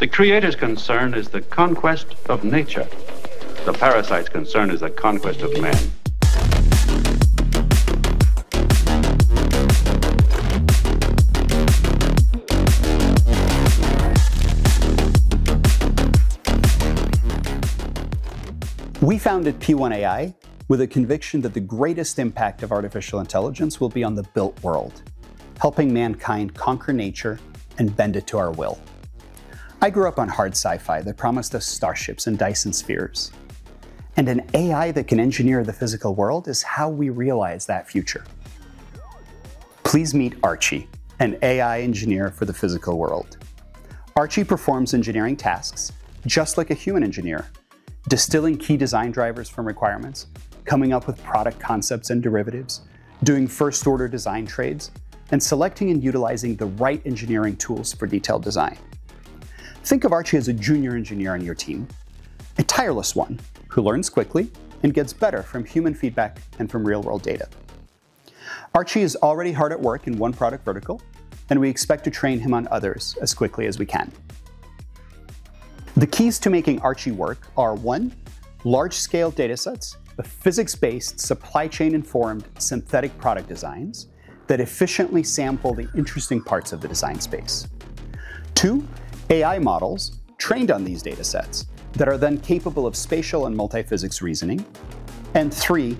The creator's concern is the conquest of nature. The parasite's concern is the conquest of man. We founded P-1 AI with a conviction that the greatest impact of artificial intelligence will be on the built world, helping mankind conquer nature and bend it to our will. I grew up on hard sci-fi that promised us starships and Dyson spheres. And an AI that can engineer the physical world is how we realize that future. Please meet Archie, an AI engineer for the physical world. Archie performs engineering tasks just like a human engineer distilling key design drivers from requirements, coming up with product concepts and derivatives, doing first order design trades, and selecting and utilizing the right engineering tools for detailed design. Think of Archie as a junior engineer on your team, a tireless one who learns quickly and gets better from human feedback and from real world data. Archie is already hard at work in one product vertical, and we expect to train him on others as quickly as we can. The keys to making Archie work are one, large-scale datasets of physics-based, supply chain-informed synthetic product designs that efficiently sample the interesting parts of the design space. Two, AI models trained on these datasets that are then capable of spatial and multiphysics reasoning. And three,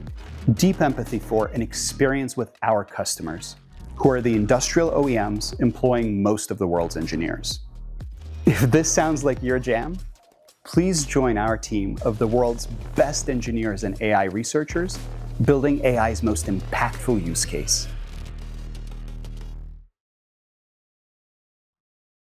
deep empathy for and experience with our customers, who are the industrial OEMs employing most of the world's engineers. If this sounds like your jam, please join our team of the world's best engineers and AI researchers building AI's most impactful use case.